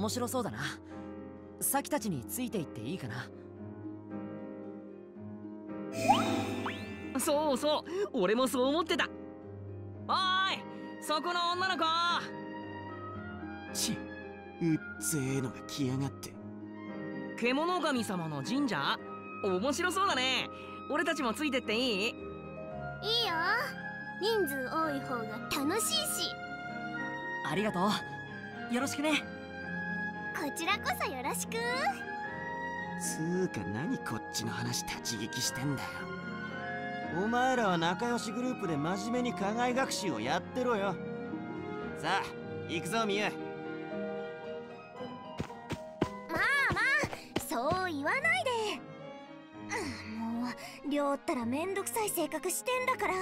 面白そうだな。サキたちについていっていいかな。そうそう俺もそう思ってた。おーいそこの女の子。ちうっぜえのが来やがって。獣神様の神社？面白そうだね。俺たちもついてっていい？いいよ。人数多い方が楽しいし。ありがとう。よろしくねこちらこそよろしく。つうか何こっちの話立ち聞きしてんだよ。お前らは仲良しグループで真面目に課外学習をやってろよ。さあ行くぞミユ。まあまあそう言わないで。もう亮ったらめんどくさい性格してんだから。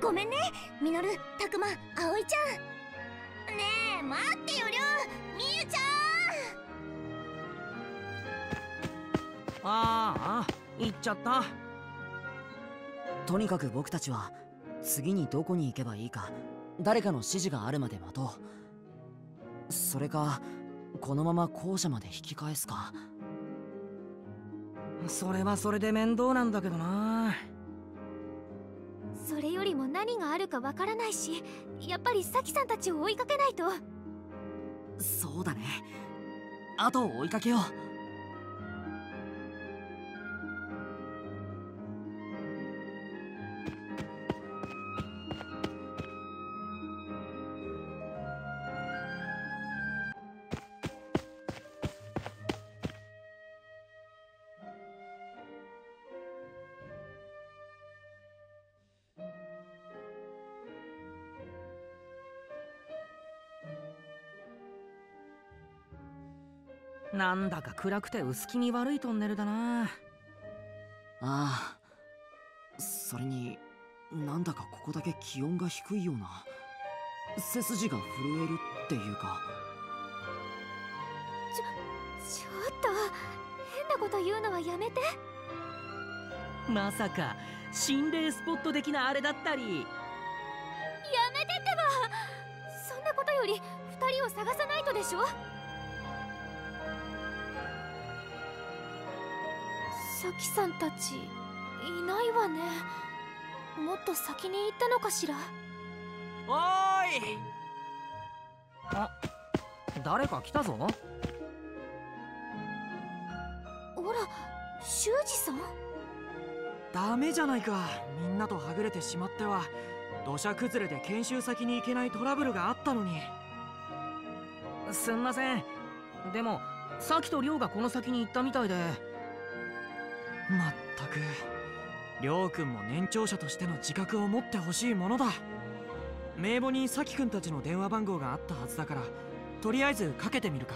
ごめんねミノルたくま葵ちゃん。ねえ待ってよ亮みゆちゃああ行っちゃった。とにかく僕たちは次にどこに行けばいいか誰かの指示があるまで待とう。それかこのまま校舎まで引き返すか。それはそれで面倒なんだけどな。それよりも何があるかわからないしやっぱりサキさんたちを追いかけないと。そうだね。あと追いかけようなんだか暗くて薄気味悪いトンネルだな。ああそれになんだかここだけ気温が低いような背筋が震えるっていうか。ちょっと変なこと言うのはやめて。まさか心霊スポット的なあれだったり。やめてってば。そんなことより二人を探さないとでしょサキさんたちいないわね。もっと先に行ったのかしら？おーい！あ誰か来たぞ。ほら修二さん？ダメじゃないか。みんなとはぐれてしまっては土砂崩れで研修先に行けないトラブルがあったのに。すんません。でもさきと亮がこの先に行ったみたいでまったく。りょうくんも年長者としての自覚を持ってほしいものだ。名簿にさきくんたちの電話番号があったはずだからとりあえずかけてみるか。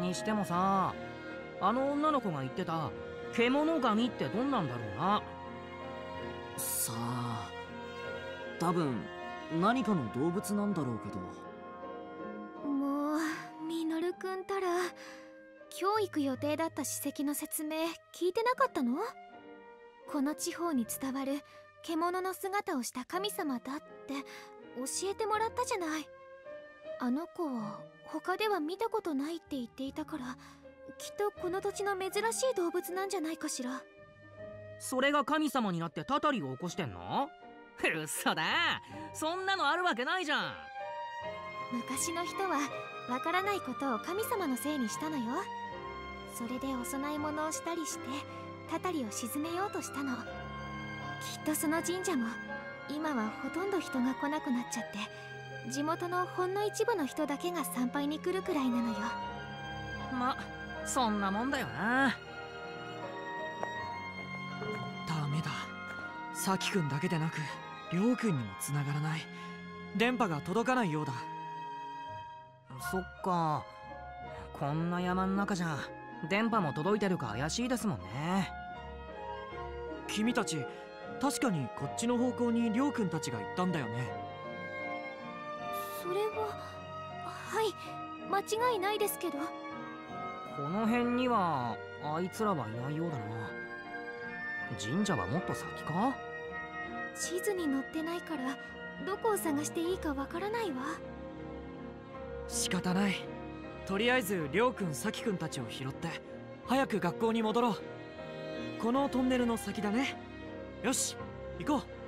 にしてもさあの女の子が言ってた獣神ってどんなんだろうな。さあ多分何かの動物なんだろうけど。もうミノルくんたら今日行く予定だった史跡の説明聞いてなかったの？この地方に伝わる獣の姿をした神様だって教えてもらったじゃない。あの子は他では見たことないって言っていたからきっとこの土地の珍しい動物なんじゃないかしら。それが神様になってたたりを起こしてんの？嘘だ。そんなのあるわけないじゃん。昔の人はわからないことを神様のせいにしたのよ。それでお供え物をしたりしてたたりを鎮めようとしたの。きっとその神社も今はほとんど人が来なくなっちゃって地元のほんの一部の人だけが参拝に来るくらいなのよ。まそんなもんだよな。ダメだ。さきくんだけでなくりょうくんにも繋がらない。電波が届かないようだ。そっか。こんな山ん中じゃ電波も届いてるか怪しいですもんね。君たち確かにこっちの方向にりょうくんたちが行ったんだよね。それははい。間違いないですけどこの辺にはあいつらはいないようだな。神社はもっと先か？地図に載ってないからどこを探していいかわからないわ。仕方ない。とりあえずりょうくんさきくんたちを拾って早く学校に戻ろう。このトンネルの先だね。よし行こう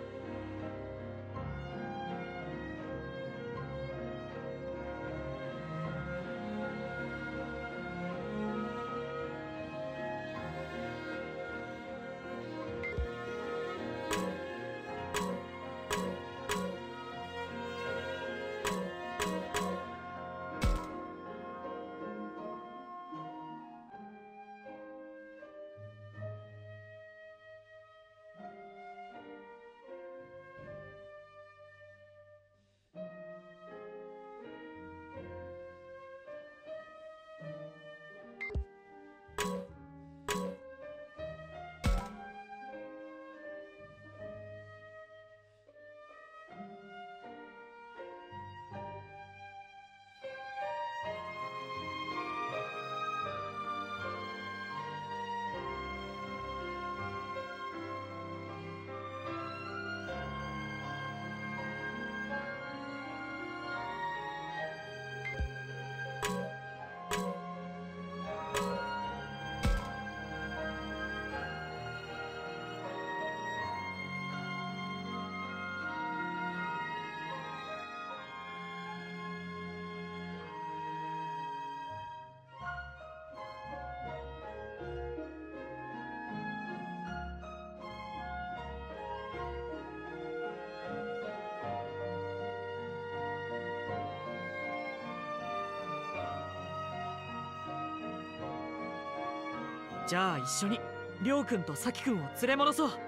じゃあ一緒にりょうくんとさきくんを連れ戻そう。って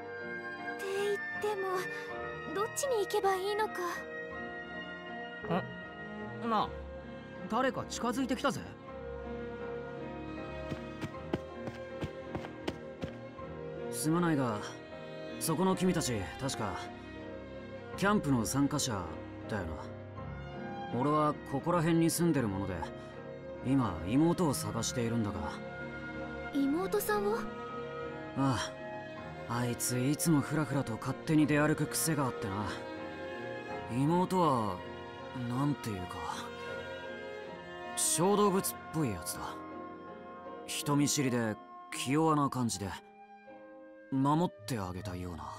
言ってもどっちに行けばいいのか。なあ誰か近づいてきたぜ。すまないがそこの君たち確かキャンプの参加者だよな。俺はここら辺に住んでるもので今妹を探しているんだが妹さんを？あああいついつもフラフラと勝手に出歩く癖があってな。妹はなんていうか小動物っぽいやつだ。人見知りで気弱な感じで守ってあげたいような。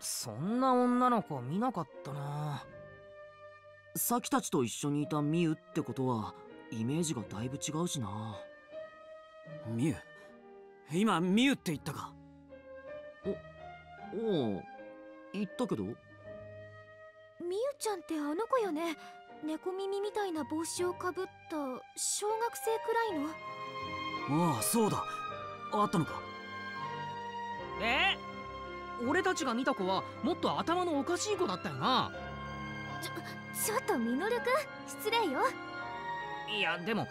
そんな女の子見なかったな。サキたちと一緒にいたミユってことはイメージがだいぶ違うしなミユ今ミユって言ったか。おお言ったけど。みゆちゃんってあの子よね。猫耳みたいな帽子をかぶった小学生くらいの。ああそうだ。あったのか。え？俺たちが見た子はもっと頭のおかしい子だったよな。ちょっとミノルくん失礼よ。いやでも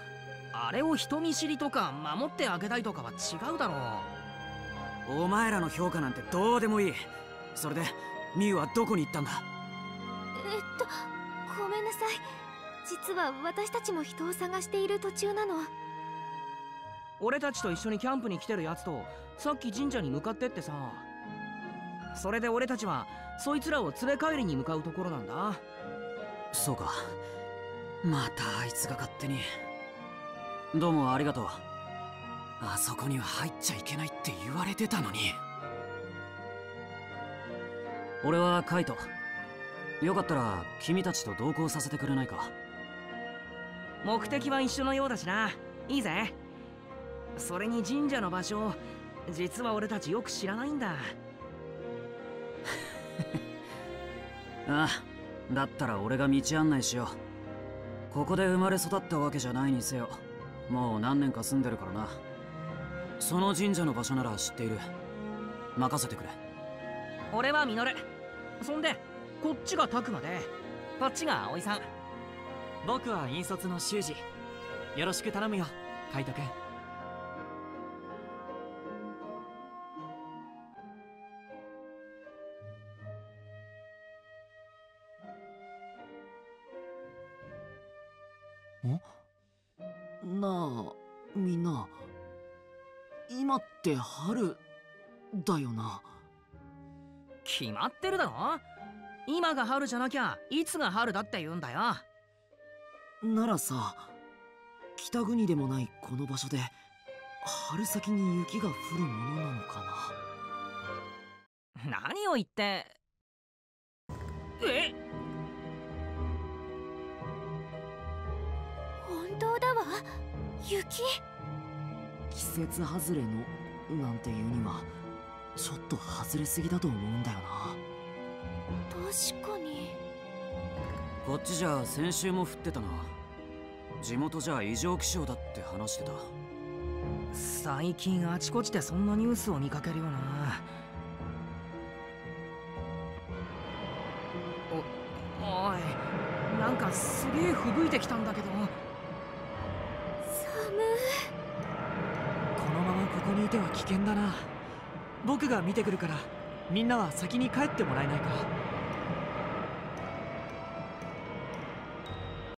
あれを人見知りとか守ってあげたいとかは違うだろう。お前らの評価なんてどうでもいい。それでミユはどこに行ったんだ？えっとごめんなさい。実は私たちも人を探している途中なの。俺たちと一緒にキャンプに来てるやつとさっき神社に向かってってさ。それで俺たちはそいつらを連れ帰りに向かうところなんだ。そうか。またあいつが勝手にどうもありがとう。あそこには入っちゃいけないって言われてたのに。俺はカイト。よかったら君たちと同行させてくれないか。目的は一緒のようだしな。いいぜ。それに神社の場所実は俺たちよく知らないんだ。ああだったら俺が道案内しよう。ここで生まれ育ったわけじゃないにせよもう何年か住んでるからな。その神社の場所なら知っている。任せてくれ。俺はミノルそんでこっちがタクマでこっちが葵さん。僕は引率の修士。よろしく頼むよ。カイトみんな今って春だよな。決まってるだろ？今が春じゃなきゃいつが春だって言うんだよ。ならさ北国でもないこの場所で春先に雪が降るものなのかな。何を言って。え？本当だわ。雪季節外れのなんていうにはちょっと外れすぎだと思うんだよな。確かに。こっちじゃ先週も降ってたな。地元じゃ異常気象だって話してた。最近あちこちでそんなニュースを見かけるよな。おおい。なんかすげえ吹雪いてきたんだけどいては危険だな。僕が見てくるからみんなは先に帰ってもらえないか。